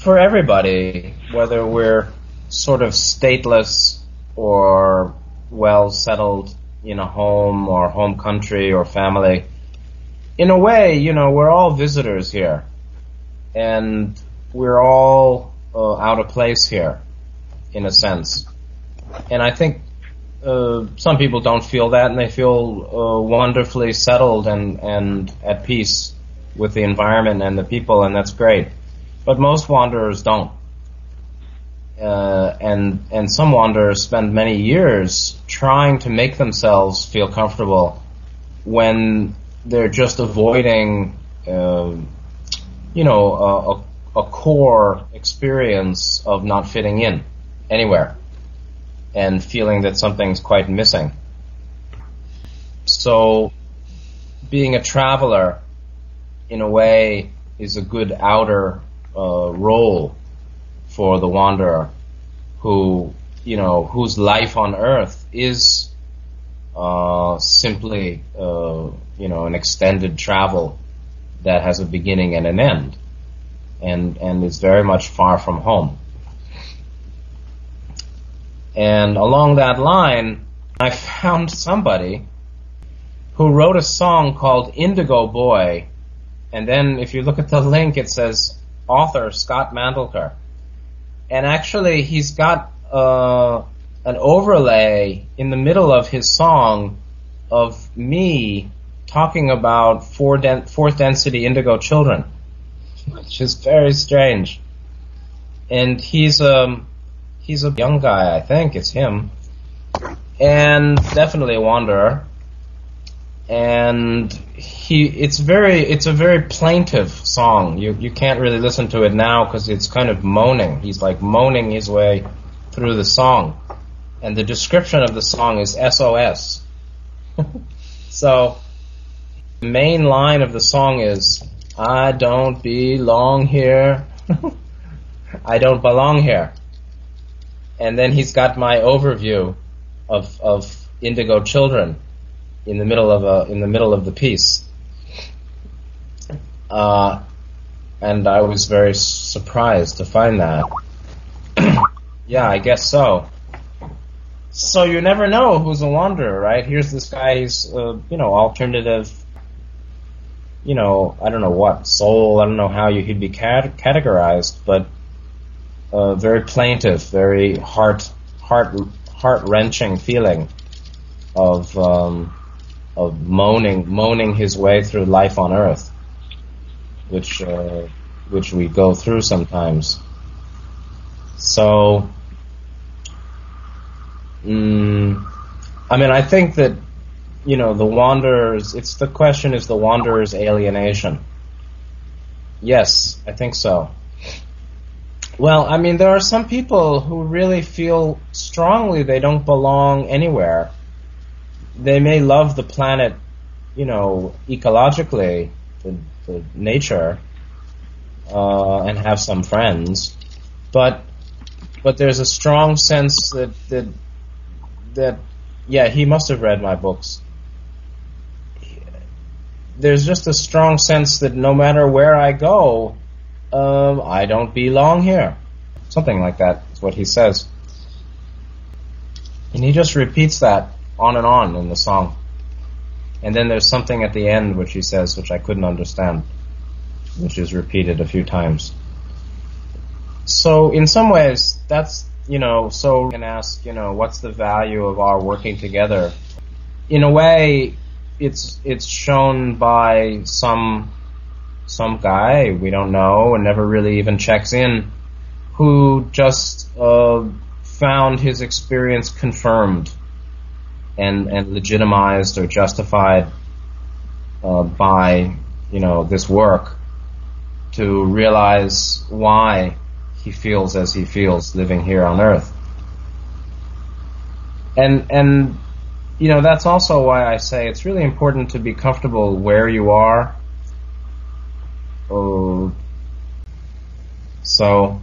for everybody, whether we're sort of stateless or well settled in a home or home country or family. In a way, you know, we're all visitors here, and we're all uh, out of place here, in a sense. And I think uh, some people don't feel that, and they feel uh, wonderfully settled and and at peace with the environment and the people, and that's great. But most wanderers don't. Uh, and and some wanderers spend many years trying to make themselves feel comfortable when they're just avoiding, uh, you know, a, a, core experience of not fitting in anywhere and feeling that something's quite missing. So, being a traveler, in a way, is a good outer uh, role for the wanderer who, you know, whose life on earth is uh, simply, uh, you know, an extended travel that has a beginning and an end, and and is very much far from home. And along that line, I found somebody who wrote a song called Indigo Boy, and then if you look at the link, it says author Scott Mandelker and actually he's got uh, an overlay in the middle of his song of me talking about den- fourth density indigo children, which is very strange. And he's um he's a young guy, I think it's him, and definitely a wanderer. And he it's very it's a very plaintive song. You you can't really listen to it now because it's kind of moaning. He's like moaning his way through the song, and the description of the song is SOS. so the main line of the song is I don't belong here. I don't belong here. And then he's got my overview of of Indigo Children in the middle of a in the middle of the piece. Uh, and I was very surprised to find that. yeah, I guess so. So you never know who's a wanderer, right? Here's this guy, he's, uh, you know, alternative, you know, I don't know what, soul, I don't know how you could be cat- categorized, but uh, very plaintive, very heart, heart, heart wrenching feeling of, um, of moaning, moaning his way through life on earth which uh, which we go through sometimes. So, mm, I mean, I think that you know the wanderers. It's the question is the wanderer's alienation. Yes, I think so. Well, I mean, there are some people who really feel strongly they don't belong anywhere. They may love the planet, you know, ecologically, the, the nature uh, and have some friends, but but there's a strong sense that that that yeah he must have read my books. There's just a strong sense that no matter where I go, um, I don't belong here. Something like that is what he says. And he just repeats that on and on in the song. And then there's something at the end which he says which I couldn't understand, which is repeated a few times. So in some ways, that's, you know, so we can ask, you know, what's the value of our working together? In a way, it's, it's shown by some, some guy we don't know and never really even checks in who just, uh, found his experience confirmed and and legitimized or justified uh, by you know this work to realize why he feels as he feels living here on earth. And and you know that's also why I say it's really important to be comfortable where you are. Uh, so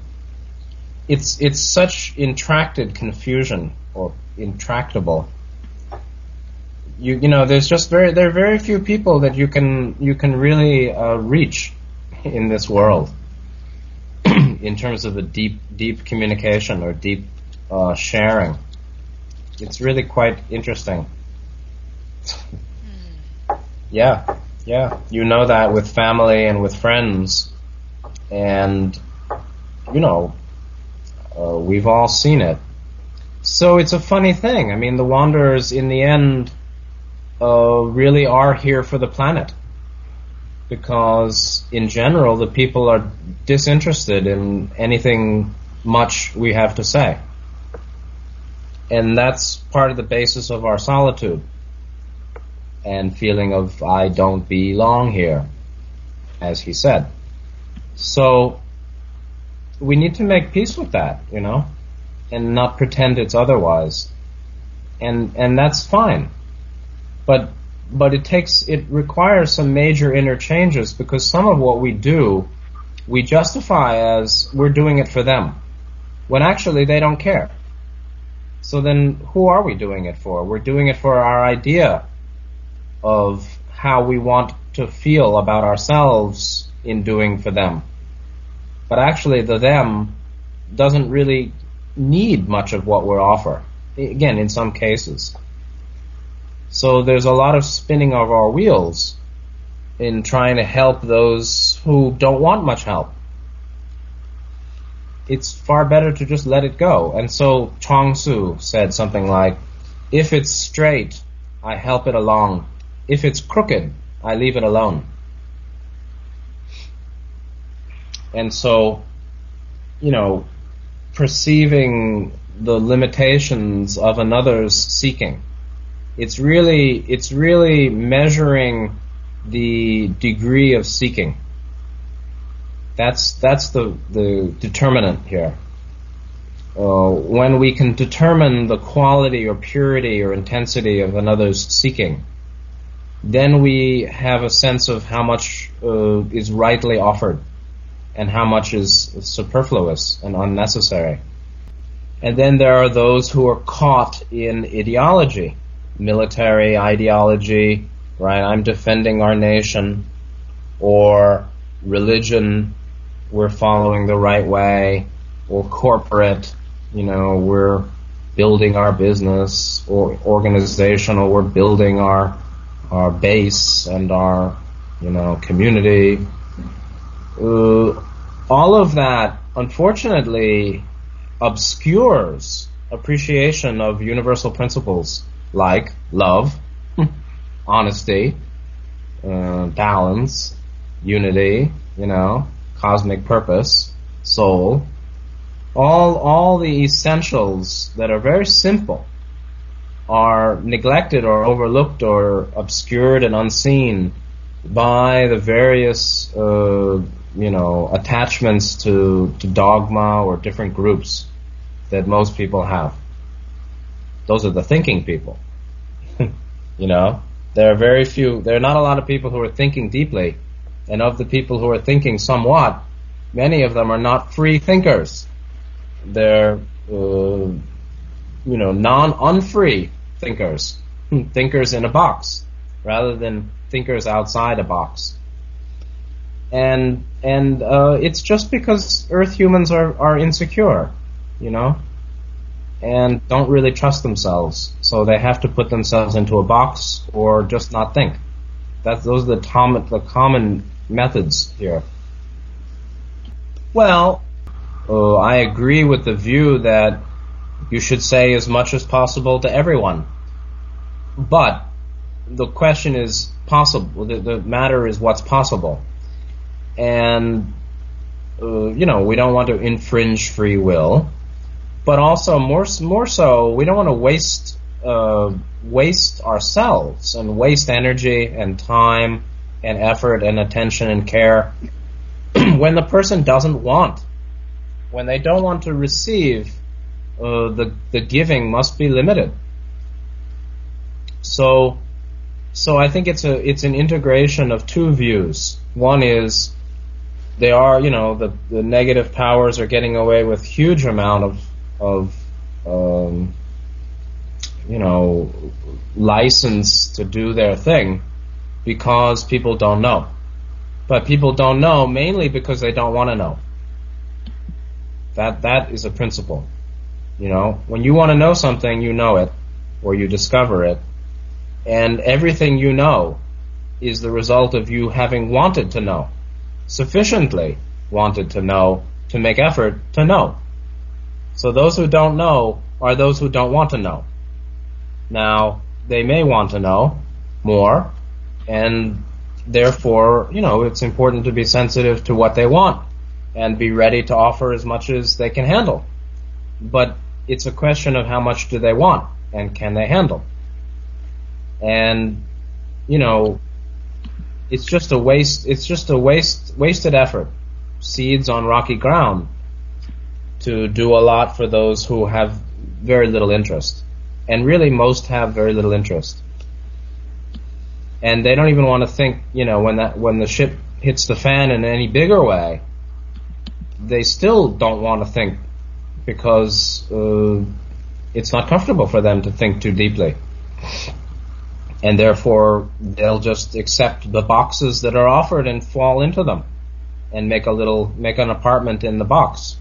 it's it's such intracted confusion or intractable you you know there's just very there are very few people that you can you can really uh, reach in this world in, terms of a deep deep communication or deep uh, sharing. It's really quite interesting. yeah, yeah. You know that with family and with friends, and you know, uh, we've all seen it. So it's a funny thing. I mean, the Wanderers, in the end, uh, really are here for the planet. Because, in general, the people are disinterested in anything much we have to say. And that's part of the basis of our solitude and feeling of I don't belong here, as he said. So, we need to make peace with that, you know? and not pretend it's otherwise. And and that's fine. But but it takes it requires some major interchanges because some of what we do we justify as we're doing it for them when actually they don't care. So then who are we doing it for? We're doing it for our idea of how we want to feel about ourselves in doing for them. But actually the them doesn't really need much of what we offer. Again, in some cases. So there's a lot of spinning of our wheels in trying to help those who don't want much help. It's far better to just let it go. And so Chuang Tzu said something like, if it's straight, I help it along. If it's crooked, I leave it alone. And so, you know, perceiving the limitations of another's seeking. It's really it's really measuring the degree of seeking. That's that's the the determinant here. Uh, when we can determine the quality or purity or intensity of another's seeking, then we have a sense of how much uh, is rightly offered and how much is superfluous and unnecessary. And then there are those who are caught in ideology, military ideology, right? I'm defending our nation, or religion, we're following the right way, or corporate, you know, we're building our business, or organizational, we're building our our base and our, you know, community. Uh, all of that, unfortunately, obscures appreciation of universal principles like love, honesty, uh, balance, unity, you know, cosmic purpose, soul, all all the essentials that are very simple are neglected or overlooked or obscured and unseen by the various uh, you know, attachments to, to dogma or different groups that most people have. Those are the thinking people. you know, there are very few, there are not a lot of people who are thinking deeply. And of the people who are thinking somewhat, many of them are not free thinkers. They're, uh, you know, non-unfree thinkers. thinkers in a box rather than thinkers outside a box and and uh, it's just because Earth humans are are insecure, you know, and don't really trust themselves, so they have to put themselves into a box or just not think. That those are the tom- the common methods here. Well, uh, I agree with the view that you should say as much as possible to everyone, but the question is possible. The, the matter is what's possible and uh, you know we don't want to infringe free will, but also more more so we don't want to waste uh, waste ourselves and waste energy and time and effort and attention and care when the person doesn't want, when they don't want to receive, uh, the the giving must be limited. So, so I think it's a it's an integration of two views. One is they are, you know, the, the negative powers are getting away with huge amount of of um, you know license to do their thing because people don't know. But people don't know mainly because they don't want to know. That that is a principle. You know, when you want to know something, you know it, or you discover it, and everything you know is the result of you having wanted to know, sufficiently wanted to know to make effort to know. So those who don't know are those who don't want to know. Now, they may want to know more, and therefore, you know, it's important to be sensitive to what they want and be ready to offer as much as they can handle. But it's a question of how much do they want and can they handle. And, you know, it's just a waste, it's just a waste, wasted effort. Seeds on rocky ground to do a lot for those who have very little interest. And really most have very little interest. And they don't even want to think, you know, when that, when the ship hits the fan in any bigger way, they still don't want to think because uh, it's not comfortable for them to think too deeply. And therefore, they'll just accept the boxes that are offered and fall into them and make a little, make an apartment in the box.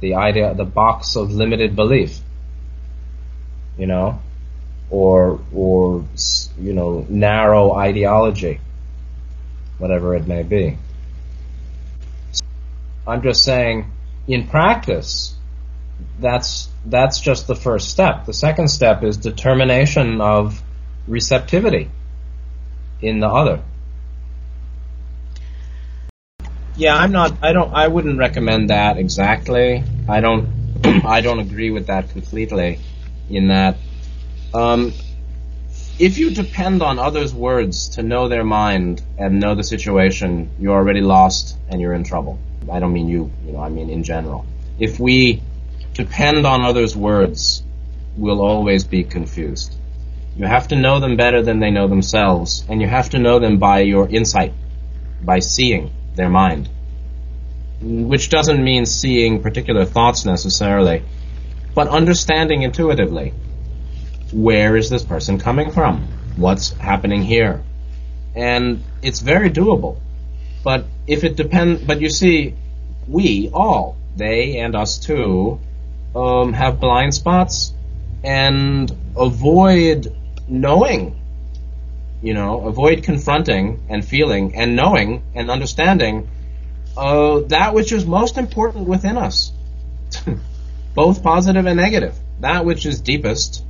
The idea, the box of limited belief. You know? Or, or, you know, narrow ideology. Whatever it may be. I'm just saying, in practice, that's that's just the first step. The second step is determination of receptivity in the other. Yeah, I'm not. I don't. I wouldn't recommend that exactly. I don't. I don't agree with that completely. In that, um, if you depend on others' words to know their mind and know the situation, you're already lost and you're in trouble. I don't mean you, you know, I mean in general. If we depend on others' words, we'll always be confused. You have to know them better than they know themselves, and you have to know them by your insight, by seeing their mind. Which doesn't mean seeing particular thoughts necessarily, but understanding intuitively. Where is this person coming from? What's happening here? And it's very doable. But if it depends, but you see, we all, they and us too, um, have blind spots and avoid knowing, you know, avoid confronting and feeling and knowing and understanding uh, that which is most important within us, both positive and negative. That which is deepest,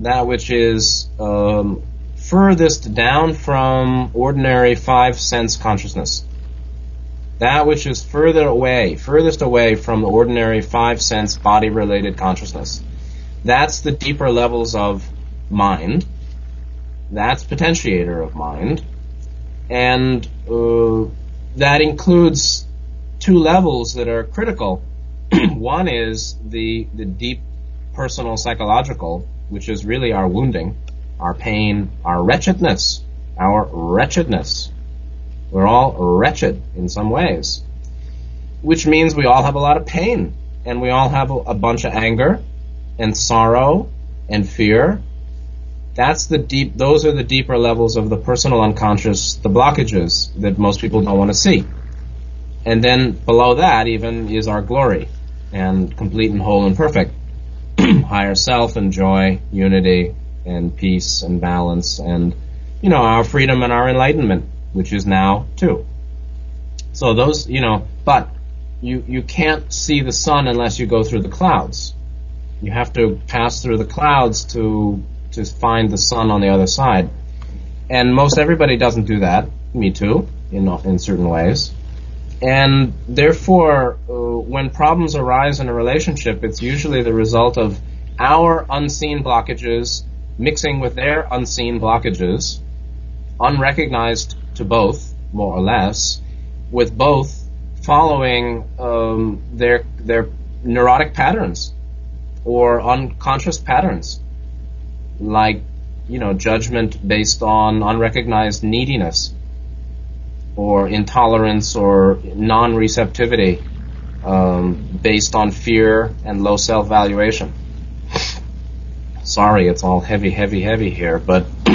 that which is um, furthest down from ordinary five sense consciousness. That which is further away, furthest away from the ordinary five sense body related consciousness. That's the deeper levels of mind. That's potentiator of mind. And uh, that includes two levels that are critical. One is the, the deep personal psychological, which is really our wounding our pain, our wretchedness, our wretchedness. We're all wretched in some ways, which means we all have a lot of pain and we all have a, a bunch of anger and sorrow and fear. That's the deep, those are the deeper levels of the personal unconscious, the blockages that most people don't want to see. And then below that even is our glory and complete and whole and perfect. Higher self and joy, unity, and peace and balance and, you know, our freedom and our enlightenment, which is now too. So those, you know, but you, you can't see the sun unless you go through the clouds. You have to pass through the clouds to, to find the sun on the other side. And most everybody doesn't do that. Me too, in, in certain ways. And therefore, uh, when problems arise in a relationship, it's usually the result of our unseen blockages mixing with their unseen blockages, unrecognized to both, more or less, with both following um, their their neurotic patterns or unconscious patterns, like you know judgment based on unrecognized neediness or intolerance or non-receptivity um, based on fear and low self-valuation sorry it's all heavy, heavy, heavy here, but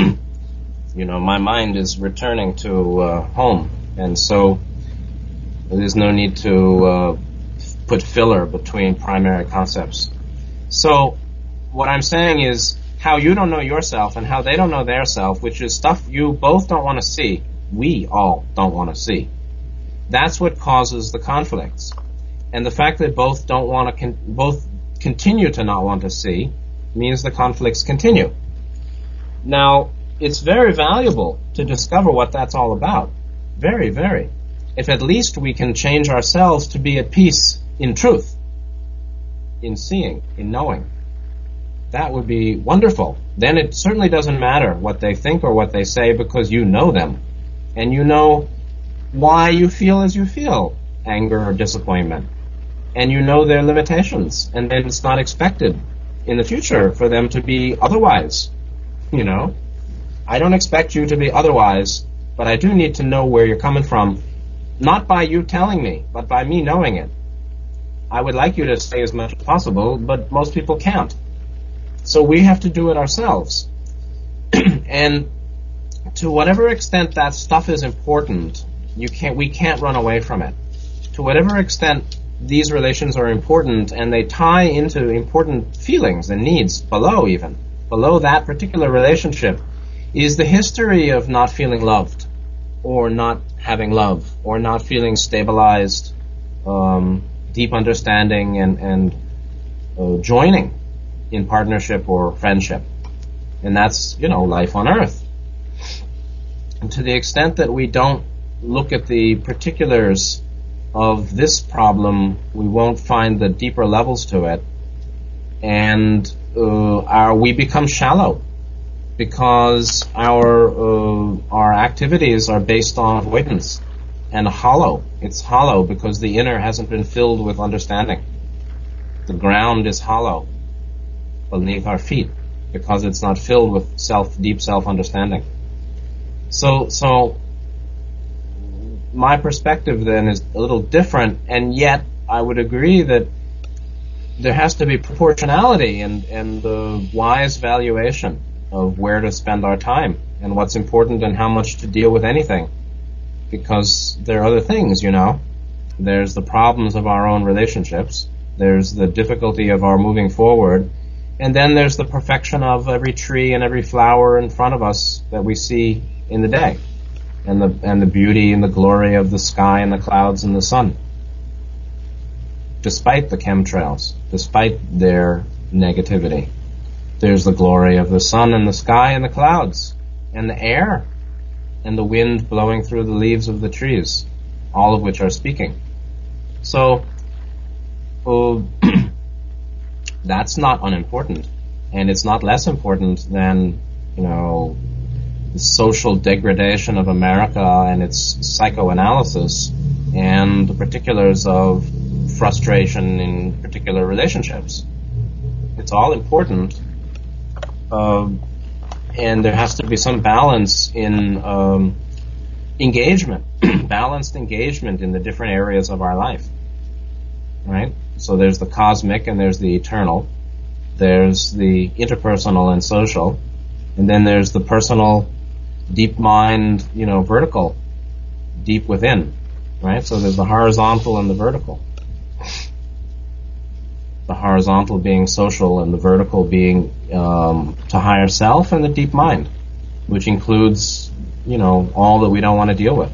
you know my mind is returning to uh, home, and so there's no need to uh, put filler between primary concepts. So what I'm saying is how you don't know yourself and how they don't know their self, which is stuff you both don't want to see, we all don't want to see. That's what causes the conflicts. And the fact that both don't want to con- both continue to not want to see means the conflicts continue. Now, it's very valuable to discover what that's all about. Very, very. If at least we can change ourselves to be at peace in truth, in seeing, in knowing, that would be wonderful. Then it certainly doesn't matter what they think or what they say because you know them. And you know why you feel as you feel anger or disappointment. And you know their limitations. And then it's not expected in the future for them to be otherwise. You know? I don't expect you to be otherwise, but I do need to know where you're coming from, not by you telling me, but by me knowing it. I would like you to say as much as possible, but most people can't. So we have to do it ourselves. and to whatever extent that stuff is important, you can't we can't run away from it. To whatever extent these relations are important and they tie into important feelings and needs below even, below that particular relationship, is the history of not feeling loved or not having love or not feeling stabilized, um, deep understanding and, and uh, joining in partnership or friendship. And that's, you know, life on earth. And to the extent that we don't look at the particulars of this problem, we won't find the deeper levels to it. And uh, our, we become shallow because our uh, our activities are based on avoidance and hollow. It's hollow because the inner hasn't been filled with understanding. The ground is hollow beneath our feet because it's not filled with self deep self understanding. So so my perspective then is a little different and yet I would agree that there has to be proportionality and, and the wise valuation of where to spend our time and what's important and how much to deal with anything. Because there are other things, you know. There's the problems of our own relationships. There's the difficulty of our moving forward. And then there's the perfection of every tree and every flower in front of us that we see in the day. And the, and the beauty and the glory of the sky and the clouds and the sun. Despite the chemtrails, despite their negativity. There's the glory of the sun and the sky and the clouds and the air and the wind blowing through the leaves of the trees, all of which are speaking. So, uh, that's not unimportant, and it's not less important than, you know, the social degradation of America and its psychoanalysis and the particulars of frustration in particular relationships. It's all important, um, and there has to be some balance in um, engagement, balanced engagement in the different areas of our life. Right? So there's the cosmic and there's the eternal. There's the interpersonal and social. And then there's the personal, deep mind, you know, vertical, deep within. Right? So there's the horizontal and the vertical the horizontal being social and the vertical being um, to higher self and the deep mind, which includes, you know, all that we don't want to deal with.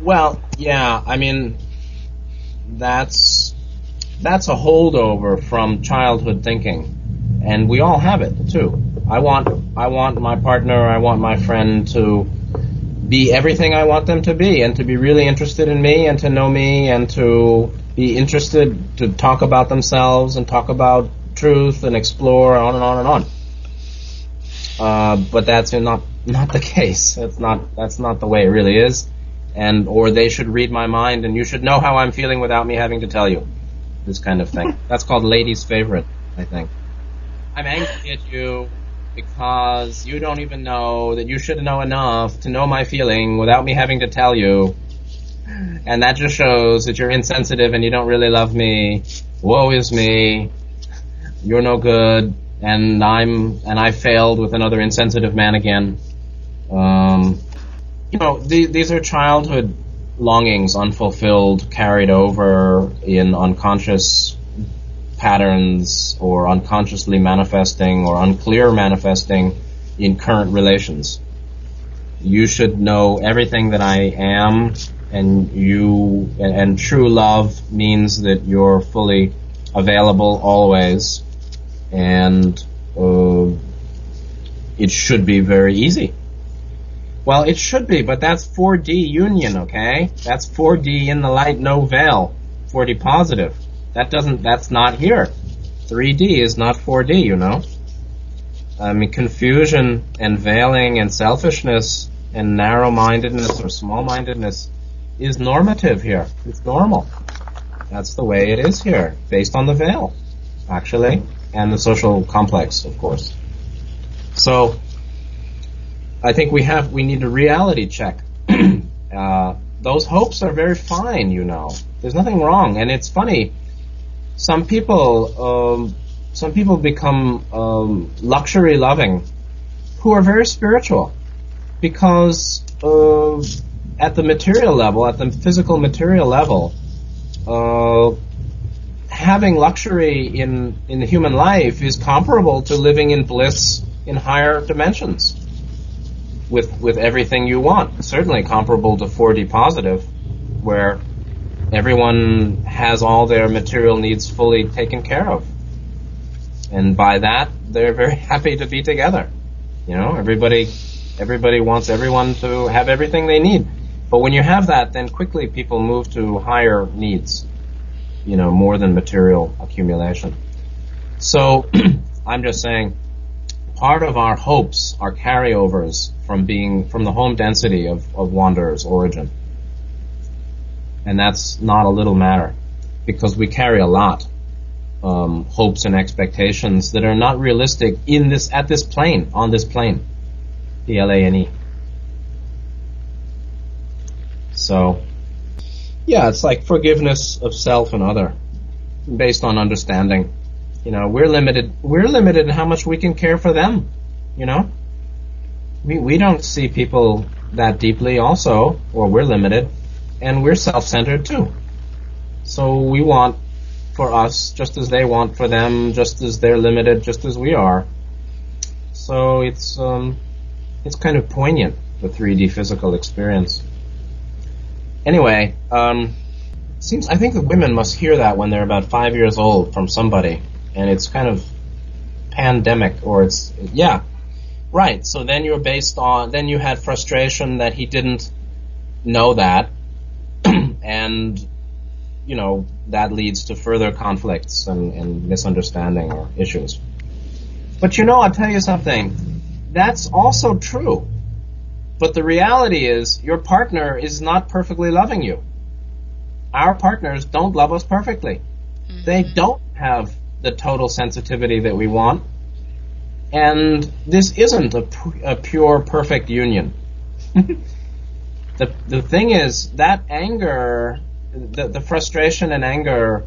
Well, yeah, I mean, that's that's a holdover from childhood thinking, and we all have it too. I want I want my partner, I want my friend to be everything I want them to be and to be really interested in me and to know me and to be interested to talk about themselves and talk about truth and explore on and on and on. Uh, but that's not not the case. That's not that's not the way it really is. And or they should read my mind and you should know how I'm feeling without me having to tell you. This kind of thing. That's called ladies' favorite, I think. I'm angry at you because you don't even know that you should know enough to know my feeling without me having to tell you. And that just shows that you're insensitive and you don't really love me. Woe is me. You're no good. And I'm, and I failed with another insensitive man again. Um, you know, the, these are childhood longings unfulfilled, carried over in unconscious patterns or unconsciously manifesting or unclear manifesting in current relations. You should know everything that I am and you, and, and true love means that you're fully available always and uh, it should be very easy. Well, it should be, but that's 4D union, okay? That's 4D in the light, no veil. 4D positive. That doesn't, that's not here. 3D is not 4D, you know? I mean, confusion and veiling and selfishness and narrow-mindedness or small-mindedness is normative here. It's normal. That's the way it is here, based on the veil, actually, and the social complex, of course. So, I think we have we need a reality check. uh, those hopes are very fine, you know. There's nothing wrong, and it's funny. Some people, um, some people become um, luxury loving, who are very spiritual, because uh, at the material level, at the physical material level, uh, having luxury in in human life is comparable to living in bliss in higher dimensions with with everything you want. Certainly comparable to 4D positive, where everyone has all their material needs fully taken care of, and by that they're very happy to be together. You know, everybody everybody wants everyone to have everything they need. But when you have that, then quickly people move to higher needs. You know, more than material accumulation. So I'm just saying part of our hopes are carryovers from being from the home density of, of wanderer's origin. And that's not a little matter because we carry a lot um, hopes and expectations that are not realistic in this at this plane on this plane, the L A N E. So, yeah, it's like forgiveness of self and other, based on understanding you know, we're limited. We're limited in how much we can care for them. You know, we we don't see people that deeply, also, or we're limited, and we're self-centered too. So we want for us just as they want for them, just as they're limited, just as we are. So it's um, it's kind of poignant the 3D physical experience. Anyway, um, seems I think the women must hear that when they're about five years old from somebody and it's kind of pandemic or it's yeah. Right so then you're based on then you had frustration that he didn't know that and you know that leads to further conflicts and, and misunderstanding or issues. But you know i'll tell you something. That's also true. But the reality is your partner is not perfectly loving you. Our partners don't love us perfectly. Mm-hmm. they don't have the total sensitivity that we want. And this isn't a, a pure, perfect union. the, the thing is, that anger, the, the frustration and anger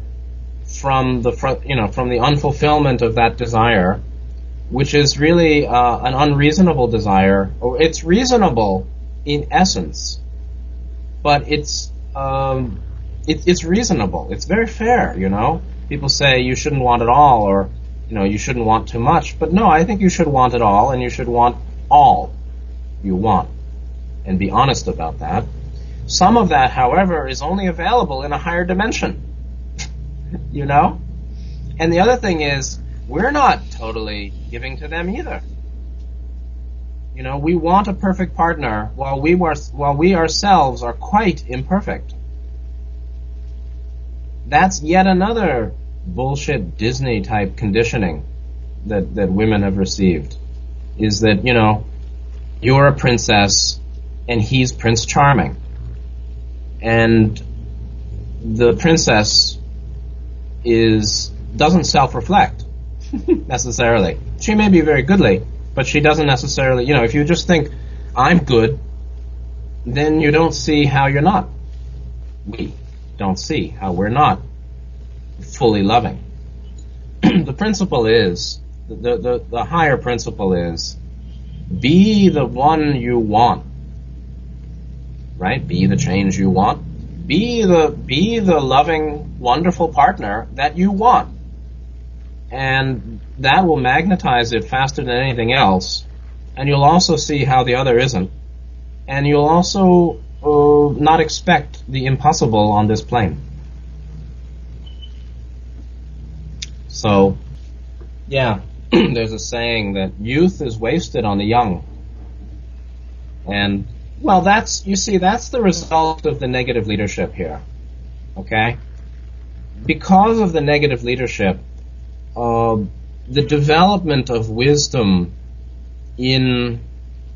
from the, fr- you know, from the unfulfillment of that desire, which is really uh, an unreasonable desire, or it's reasonable in essence, but it's um, it, it's reasonable. It's very fair, you know people say you shouldn't want it all or you know you shouldn't want too much. But no i think you should want it all and you should want all you want and be honest about that. Some of that however is only available in a higher dimension you know? And the other thing is we're not totally giving to them either. You know we want a perfect partner while we were while we ourselves are quite imperfect that's yet another bullshit Disney type conditioning that, that women have received. Is that, you know, you're a princess and he's Prince Charming. And the princess is, doesn't self-reflect necessarily. She may be very goodly, but she doesn't necessarily, you know, if you just think, I'm good, then you don't see how you're not. We don't see how we're not fully loving. the principle is, the, the, the higher principle is, be the one you want. right? Be the change you want. Be the be the loving, wonderful partner that you want. And that will magnetize it faster than anything else. And you'll also see how the other isn't. And you'll also uh, not expect the impossible on this plane. So, yeah, there's a saying that youth is wasted on the young. And, well, that's, you see, that's the result of the negative leadership here. Okay? Because of the negative leadership, uh, the development of wisdom in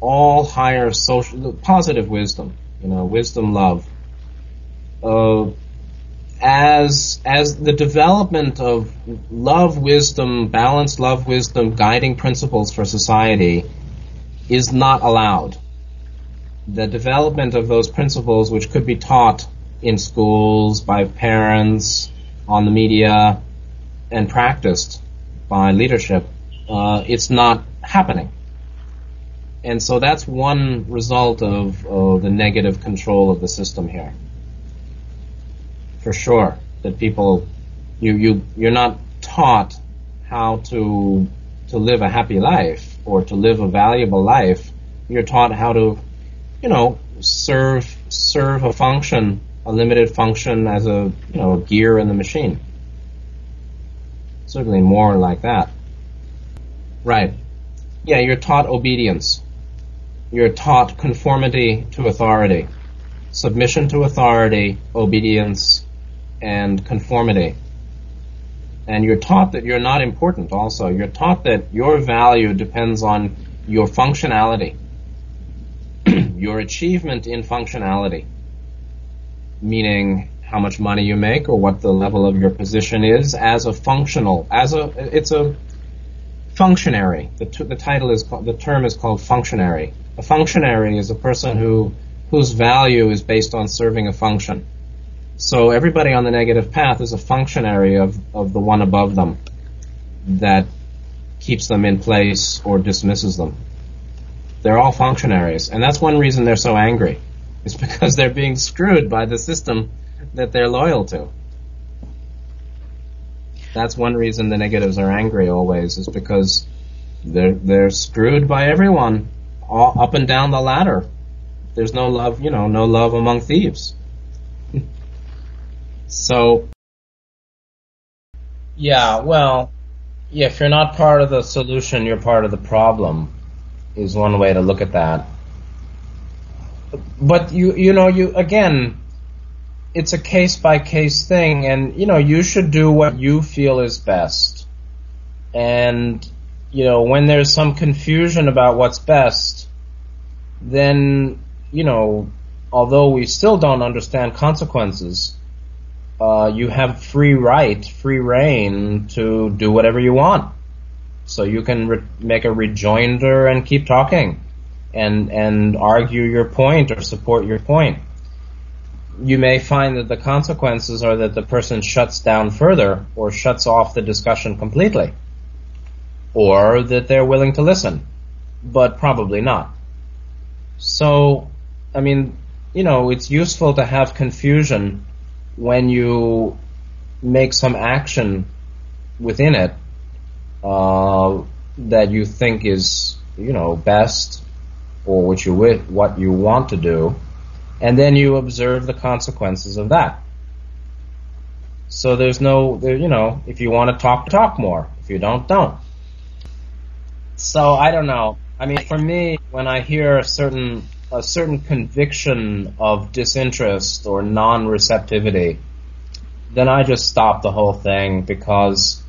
all higher social, positive wisdom, you know, wisdom, love, uh, as as the development of love, wisdom, balanced love, wisdom, guiding principles for society is not allowed. The development of those principles, which could be taught in schools by parents, on the media, and practiced by leadership, uh, it's not happening. And so that's one result of uh, the negative control of the system here for sure that people you you you're not taught how to to live a happy life or to live a valuable life. You're taught how to, you know, serve serve a function, a limited function as a you know a gear in the machine. Certainly more like that. Right. Yeah, you're taught obedience. You're taught conformity to authority, submission to authority, obedience, and conformity. And you're taught that you're not important also. You're taught that your value depends on your functionality, your achievement in functionality, meaning how much money you make or what the level of your position is as a functional, as a, it's a functionary. The, t- the title is, called, the term is called functionary. A functionary is a person who, whose value is based on serving a function. So everybody on the negative path is a functionary of, of the one above them that keeps them in place or dismisses them. They're all functionaries. And that's one reason they're so angry. It's because they're being screwed by the system that they're loyal to. That's one reason the negatives are angry always, is because they're, they're screwed by everyone all up and down the ladder. There's no love, you know, no love among thieves. So, yeah, well, if you're not part of the solution, you're part of the problem, is one way to look at that. But you, you know, you again, it's a case by case thing, and you know, you should do what you feel is best. And you know, when there's some confusion about what's best, then you know, although we still don't understand consequences, uh, you have free right, free reign to do whatever you want. So you can re- make a rejoinder and keep talking, and and argue your point or support your point. You may find that the consequences are that the person shuts down further or shuts off the discussion completely, or that they're willing to listen, but probably not. So, I mean, you know, it's useful to have confusion when you make some action within it uh, that you think is you know best or what you what you want to do, and then you observe the consequences of that. So there's no there, you know if you want to talk talk more if you don't don't. So I don't know. I mean, for me, when I hear a certain a certain conviction of disinterest or non-receptivity, then I just stop the whole thing because,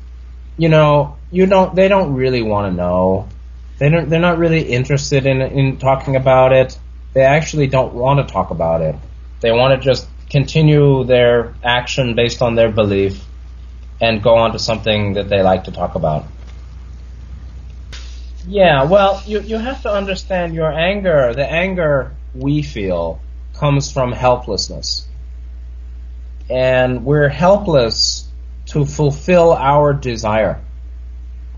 you know, you don't. They don't really want to know. They don't. They're not really interested in in talking about it. They actually don't want to talk about it. They want to just continue their action based on their belief and go on to something that they like to talk about. Yeah, well, you, you have to understand your anger, the anger we feel comes from helplessness. And we're helpless to fulfill our desire.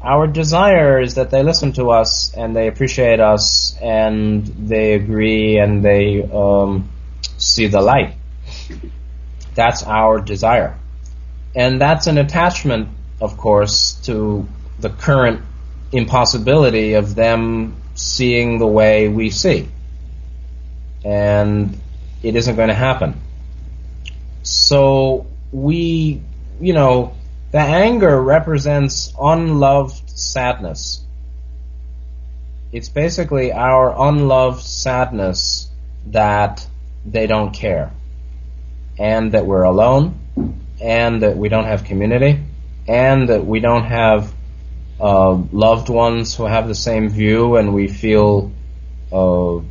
Our desire is that they listen to us and they appreciate us and they agree and they um, see the light. That's our desire. And that's an attachment, of course, to the current impossibility of them seeing the way we see. And it isn't going to happen. So we, you know, the anger represents unloved sadness. It's basically our unloved sadness that they don't care. And that we're alone, and that we don't have community, and that we don't have uh, loved ones who have the same view, and we feel uh, uh,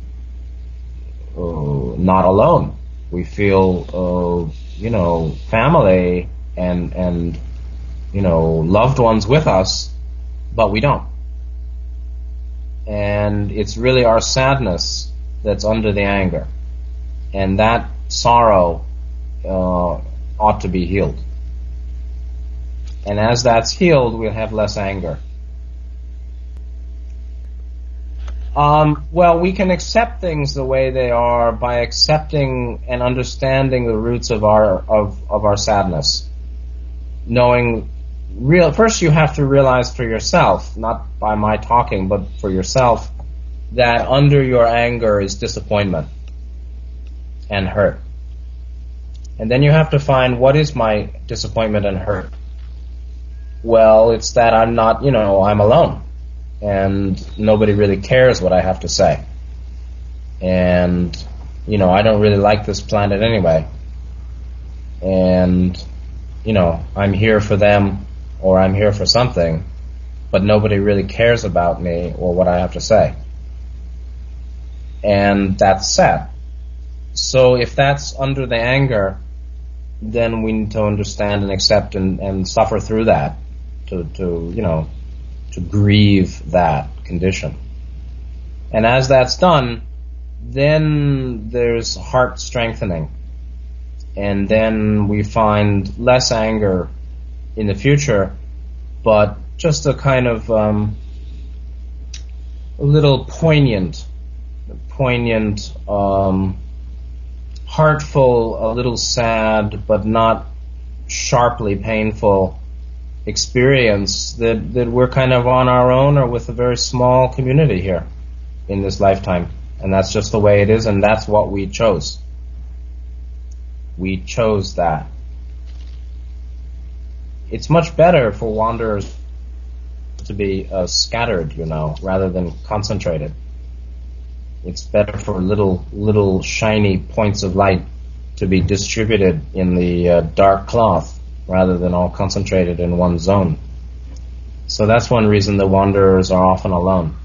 not alone. We feel, uh, you know, family and and you know loved ones with us, but we don't. And it's really our sadness that's under the anger, and that sorrow uh, ought to be healed. And as that's healed, we'll have less anger. Um, well, we can accept things the way they are by accepting and understanding the roots of our of, of our sadness. Knowing real first you have to realize for yourself, not by my talking, but for yourself, that under your anger is disappointment and hurt. And then you have to find what is my disappointment and hurt well, it's that I'm not, you know, I'm alone. And nobody really cares what I have to say. And, you know, I don't really like this planet anyway. And, you know, I'm here for them or I'm here for something, but nobody really cares about me or what I have to say. And that's sad. So if that's under the anger, then we need to understand and accept and, and suffer through that to, to you know, to grieve that condition. And as that's done, then there's heart strengthening. And then we find less anger in the future, but just a kind of um, a little poignant, poignant, um, heartful, a little sad, but not sharply painful experience that, that we're kind of on our own or with a very small community here in this lifetime. And that's just the way it is, and that's what we chose. We chose that. It's much better for wanderers to be uh, scattered, you know, rather than concentrated. It's better for little, little shiny points of light to be distributed in the uh, dark cloth rather than all concentrated in one zone. So that's one reason the wanderers are often alone.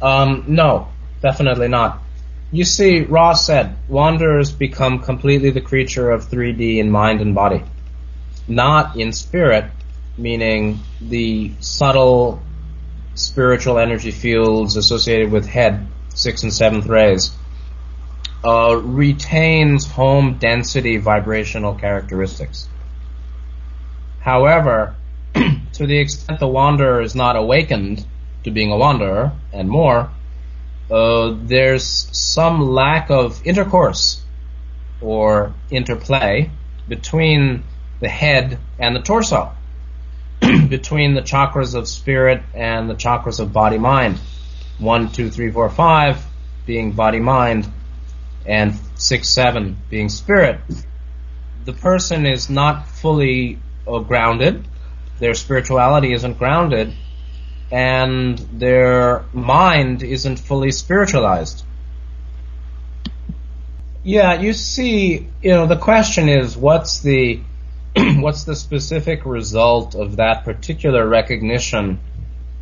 Um, no, definitely not. You see, Ra said, wanderers become completely the creature of 3D in mind and body. Not in spirit, meaning the subtle spiritual energy fields associated with head, sixth and seventh rays uh, retains home density vibrational characteristics. However, to the extent the wanderer is not awakened to being a wanderer and more, uh, there's some lack of intercourse or interplay between the head and the torso, between the chakras of spirit and the chakras of body mind. One, two, three, four, five being body mind, and six seven being spirit, the person is not fully uh, grounded. Their spirituality isn't grounded, and their mind isn't fully spiritualized. Yeah, you see, you know, the question is, what's the what's the specific result of that particular recognition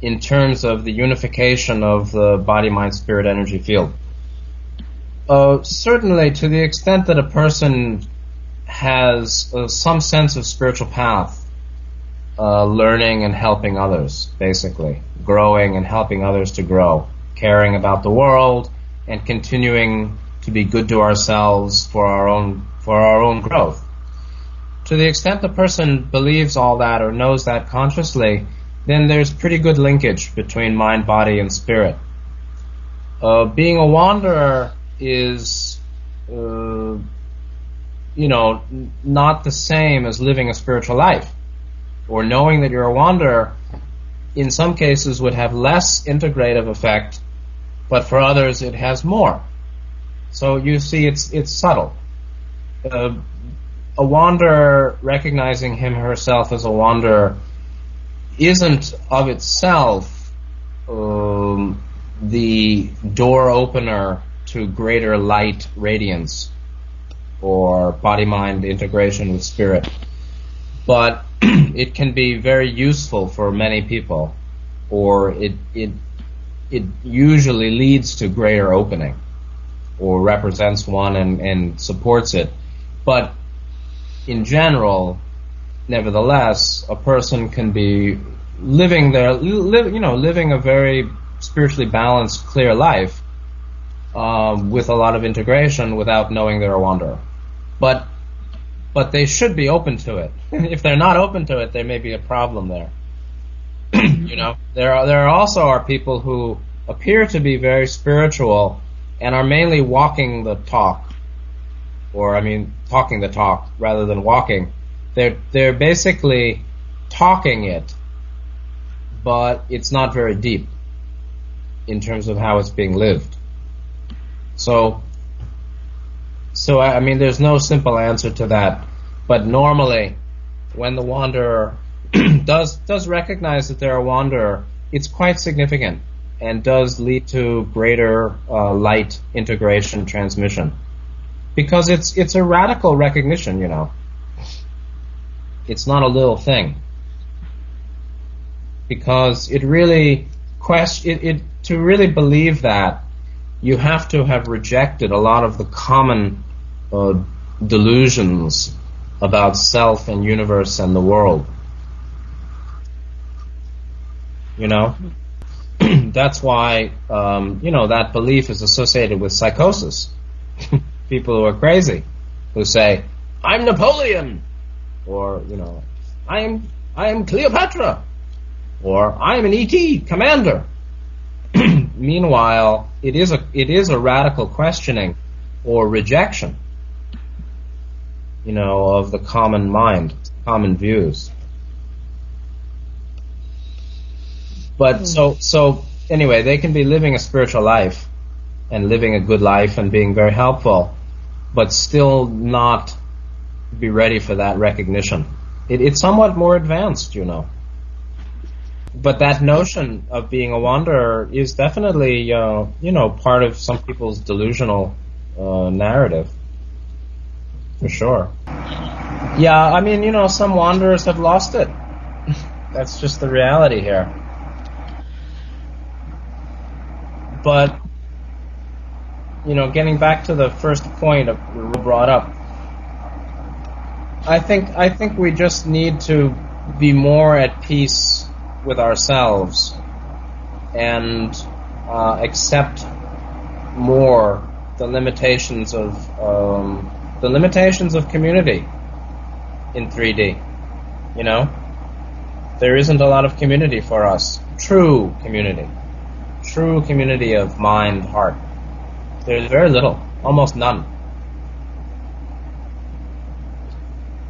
in terms of the unification of the body, mind, spirit, energy field? Uh, certainly, to the extent that a person has uh, some sense of spiritual path, uh, learning and helping others, basically, growing and helping others to grow, caring about the world, and continuing to be good to ourselves for our own for our own growth. To the extent the person believes all that or knows that consciously, then there's pretty good linkage between mind, body, and spirit. Uh, being a wanderer is, uh, you know, not the same as living a spiritual life. Or knowing that you're a wanderer, in some cases, would have less integrative effect, but for others, it has more. So you see, it's it's subtle. Uh, a wanderer recognizing him herself as a wanderer isn't of itself um, the door opener to greater light radiance or body mind integration with spirit. But it can be very useful for many people, or it, it, it usually leads to greater opening, or represents one and, and supports it. But in general, nevertheless, a person can be living their, li- you know, living a very spiritually balanced, clear life um, with a lot of integration without knowing they're a wanderer. But but they should be open to it. if they're not open to it, there may be a problem there. you know, there are there also are people who appear to be very spiritual and are mainly walking the talk, or I mean, talking the talk rather than walking. They're they're basically talking it, but it's not very deep in terms of how it's being lived. So, so I mean, there's no simple answer to that. But normally, when the wanderer does does recognize that they're a wanderer, it's quite significant and does lead to greater uh, light integration transmission because it's it's a radical recognition, you know. It's not a little thing because it really question it, it to really believe that, you have to have rejected a lot of the common uh, delusions about self and universe and the world. You know? That's why, um, you know, that belief is associated with psychosis. People who are crazy, who say, I'm Napoleon! Or, you know, I am, I am Cleopatra! Or, I am an E.T. commander! Meanwhile, it is a it is a radical questioning or rejection, you know, of the common mind, common views. But hmm. so so anyway, they can be living a spiritual life and living a good life and being very helpful, but still not be ready for that recognition. It, it's somewhat more advanced, you know but that notion of being a wanderer is definitely, uh, you know, part of some people's delusional uh, narrative, for sure. Yeah, I mean, you know, some wanderers have lost it. That's just the reality here. But, you know, getting back to the first point of brought up, I think I think we just need to be more at peace with ourselves and uh, accept more the limitations of um, the limitations of community in 3D. You know, there isn't a lot of community for us. True community, true community of mind, heart. There's very little, almost none.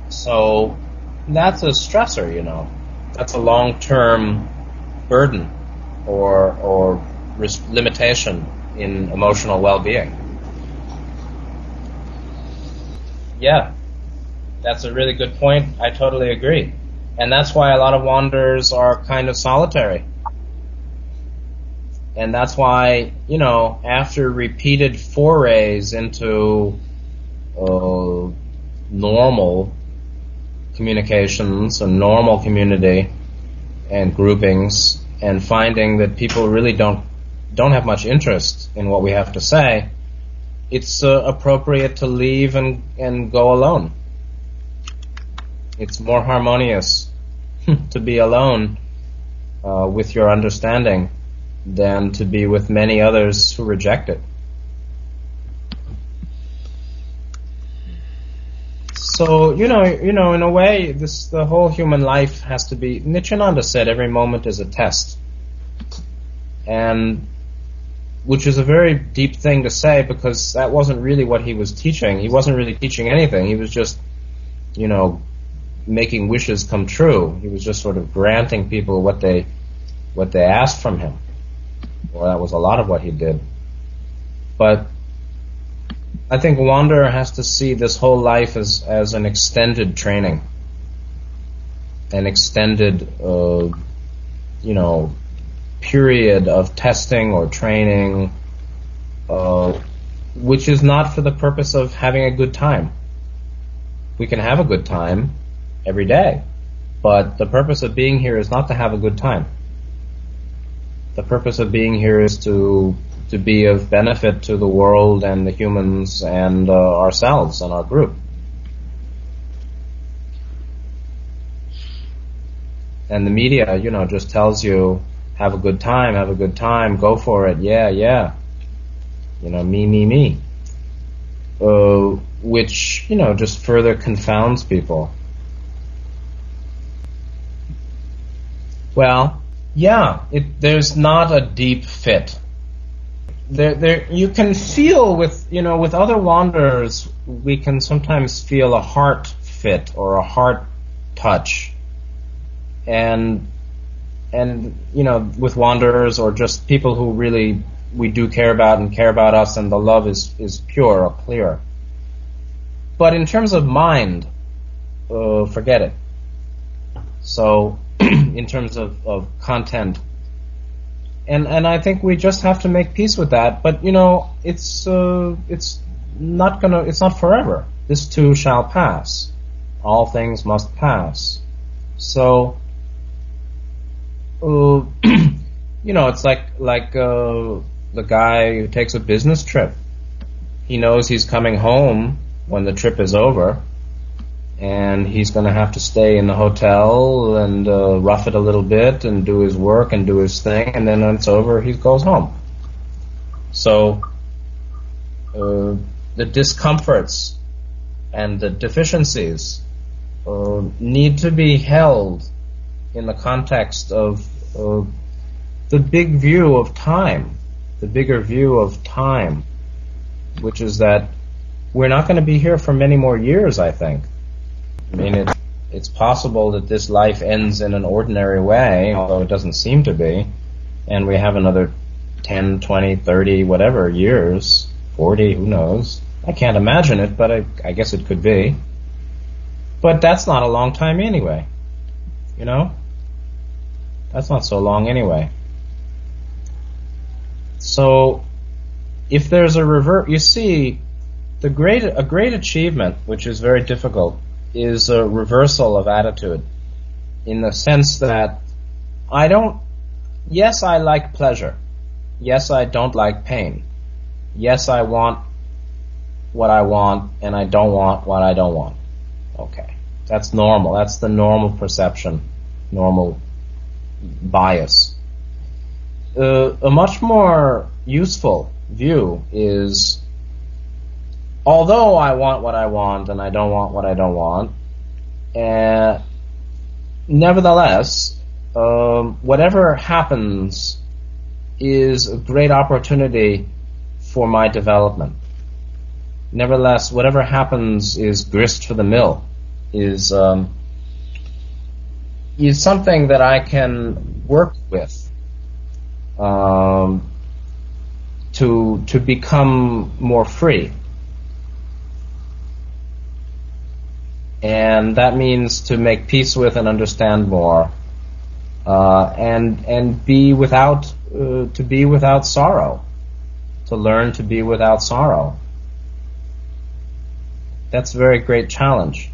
So that's a stressor, you know that's a long-term burden or or limitation in emotional well-being. Yeah, that's a really good point. I totally agree, and that's why a lot of wanderers are kind of solitary. And that's why, you know, after repeated forays into uh, normal communications and normal community and groupings and finding that people really don't don't have much interest in what we have to say, it's uh, appropriate to leave and, and go alone. It's more harmonious to be alone uh, with your understanding than to be with many others who reject it. So you know, you know, in a way, this the whole human life has to be. Nityananda said, every moment is a test, and which is a very deep thing to say because that wasn't really what he was teaching. He wasn't really teaching anything. He was just, you know, making wishes come true. He was just sort of granting people what they what they asked from him. Well, that was a lot of what he did. But I think Wanderer has to see this whole life as as an extended training, an extended, uh, you know, period of testing or training, uh, which is not for the purpose of having a good time. We can have a good time every day, but the purpose of being here is not to have a good time. The purpose of being here is to to be of benefit to the world and the humans and uh, ourselves and our group. And the media, you know, just tells you have a good time, have a good time, go for it, yeah, yeah. You know, me, me, me. Uh, which, you know, just further confounds people. Well, yeah, it, there's not a deep fit. There, there, you can feel with, you know, with other wanderers, we can sometimes feel a heart fit or a heart touch. And and you know with wanderers or just people who really we do care about and care about us and the love is is pure or clear but in terms of mind uh, forget it so in terms of, of content and and I think we just have to make peace with that. But you know it's uh, it's not gonna it's not forever. This too shall pass. All things must pass. So uh, you know, it's like like uh, the guy who takes a business trip. He knows he's coming home when the trip is over, and he's going to have to stay in the hotel and uh, rough it a little bit and do his work and do his thing, and then when it's over, he goes home. So uh, the discomforts and the deficiencies uh, need to be held in the context of uh, the big view of time, the bigger view of time, which is that we're not going to be here for many more years, I think. I mean, it, it's possible that this life ends in an ordinary way, although it doesn't seem to be, and we have another 10, 20, 30, whatever years, 40, who knows. I can't imagine it, but I, I guess it could be. But that's not a long time anyway. You know? That's not so long anyway. So, if there's a revert, you see, the great a great achievement, which is very difficult, is a reversal of attitude, in the sense that I don't. Yes, I like pleasure. Yes, I don't like pain. Yes, I want what I want, and I don't want what I don't want. Okay, that's normal. That's the normal perception, normal bias. Uh, a much more useful view is although I want what I want and I don't want what I don't want, uh, nevertheless, um, whatever happens is a great opportunity for my development. Nevertheless, whatever happens is grist for the mill, is um, is something that I can work with um, to to become more free, and that means to make peace with and understand more, uh, and and be without uh, to be without sorrow, to learn to be without sorrow. That's a very great challenge.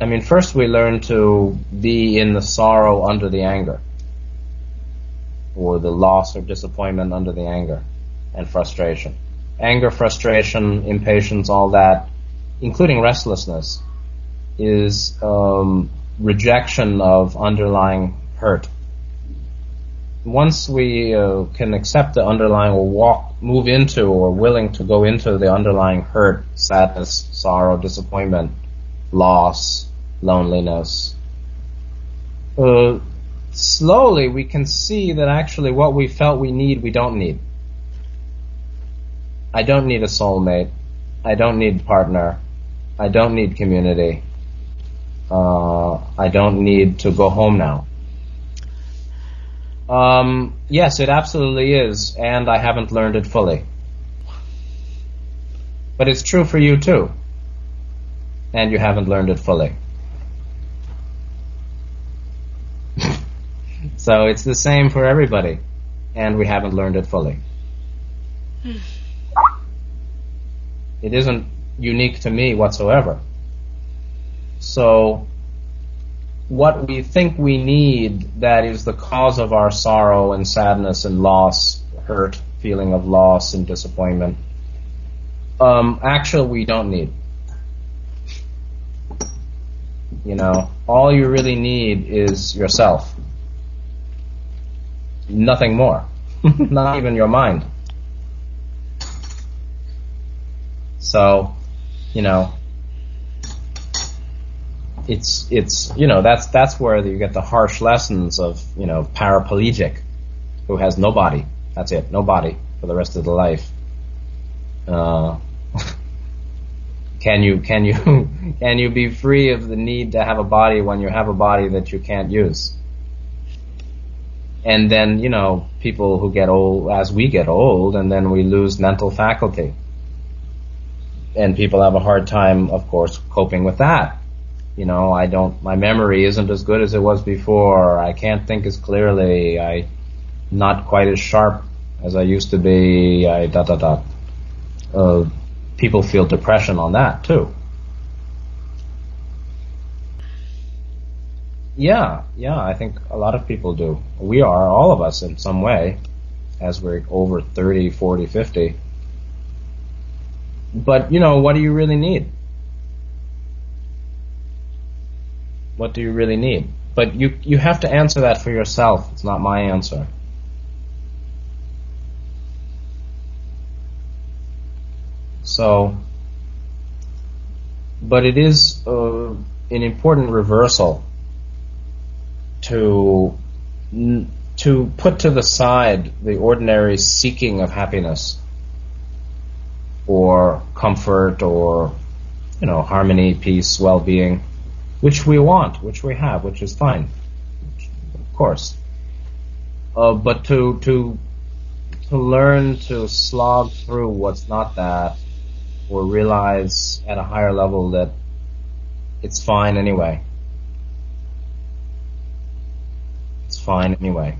I mean, first we learn to be in the sorrow under the anger, or the loss or disappointment under the anger and frustration. Anger, frustration, impatience, all that, including restlessness, is um, rejection of underlying hurt. Once we uh, can accept the underlying or walk, move into or willing to go into the underlying hurt, sadness, sorrow, disappointment, loss, loneliness. Uh, slowly we can see that actually what we felt we need, we don't need. I don't need a soulmate. I don't need partner. I don't need community. Uh, I don't need to go home now. Um, yes, it absolutely is, and I haven't learned it fully. But it's true for you too, and you haven't learned it fully. so it's the same for everybody, and we haven't learned it fully. it isn't unique to me whatsoever. So, what we think we need that is the cause of our sorrow and sadness and loss, hurt, feeling of loss and disappointment, um, actually we don't need. You know, all you really need is yourself. Nothing more. Not even your mind. So, you know, it's it's you know that's that's where you get the harsh lessons of you know paraplegic, who has no body. That's it, no body for the rest of the life. Uh, can you can you can you be free of the need to have a body when you have a body that you can't use? And then you know people who get old as we get old, and then we lose mental faculty and people have a hard time, of course, coping with that. You know, I don't, my memory isn't as good as it was before. I can't think as clearly. I, not quite as sharp as I used to be. I, da, da, da. Uh, people feel depression on that too. Yeah, yeah, I think a lot of people do. We are, all of us in some way, as we're over 30, 40, 50 but you know, what do you really need? What do you really need? But you you have to answer that for yourself. It's not my answer. So, but it is uh, an important reversal to to put to the side the ordinary seeking of happiness or comfort or you know harmony, peace, well-being, which we want, which we have, which is fine, of course. Uh, but to to to learn to slog through what's not that, or realize at a higher level that it's fine anyway. It's fine anyway.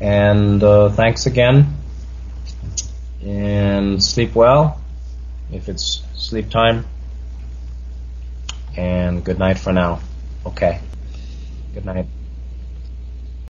And uh, thanks again. And sleep well if it's sleep time. And good night for now. Okay. Good night.